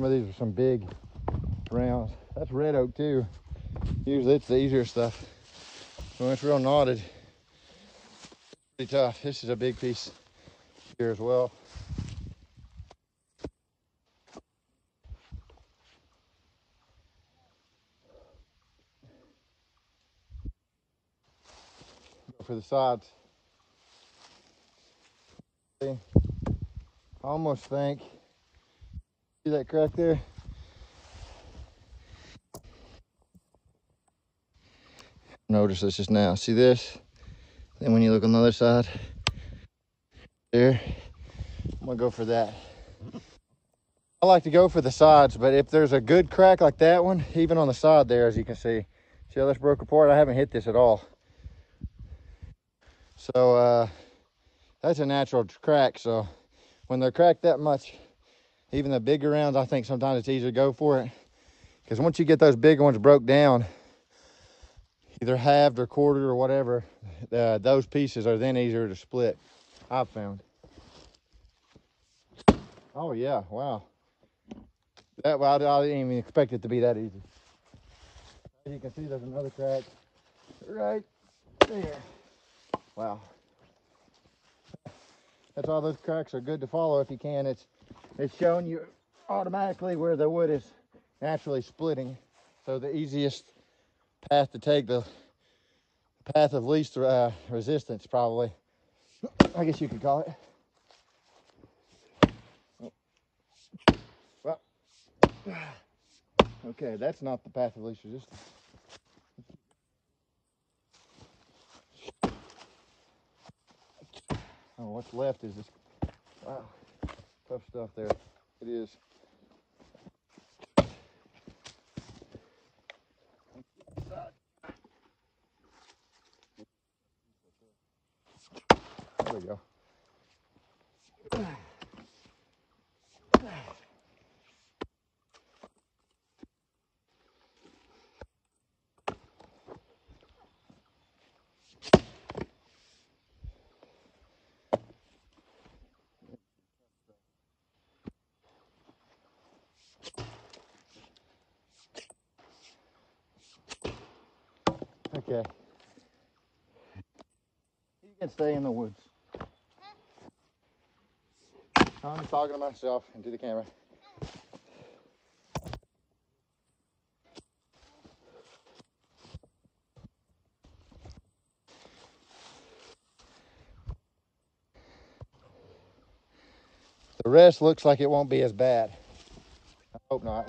Some of these are some big rounds. That's red oak too. Usually it's the easier stuff. When it's real knotted, pretty tough. This is a big piece here as well. Go for the sides. I almost think, see that crack there? Notice this just now. See this? Then when you look on the other side, there, I'm gonna go for that. I like to go for the sides, but if there's a good crack like that one, even on the side there, as you can see, see how this broke apart? I haven't hit this at all. So uh, that's a natural crack. So when they're cracked that much, even the bigger rounds, I think sometimes it's easier to go for it. Because once you get those bigger ones broke down, either halved or quartered or whatever, uh, those pieces are then easier to split, I've found. Oh yeah, wow. That I, I didn't even expect it to be that easy. As you can see, there's another crack right there. Wow. That's why those cracks are good to follow if you can. It's it's showing you automatically where the wood is naturally splitting. So the easiest path to take, the path of least uh, resistance probably, I guess you could call it. Well, okay, that's not the path of least resistance. Oh, what's left is this. Wow, tough stuff there. It is. There we go. Okay. You can stay in the woods. I'm talking to myself and to the camera. The rest looks like it won't be as bad. I hope not.